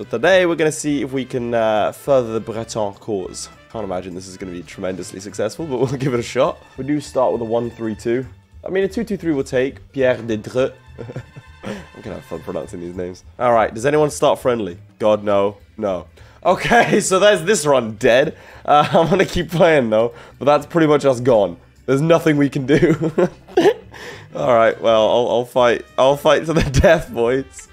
So today we're going to see if we can uh, further the Breton cause. Can't imagine this is going to be tremendously successful, but we'll give it a shot. We do start with a 1-3-2. I mean, a 2-2-3 will take. Pierre de Dreux. I'm going to have fun pronouncing these names. All right, does anyone start friendly? God, no. No. Okay, so there's this run dead. Uh, I'm going to keep playing, though, but that's pretty much us gone. There's nothing we can do. All right, well, I'll, I'll fight. I'll fight to the death, boys.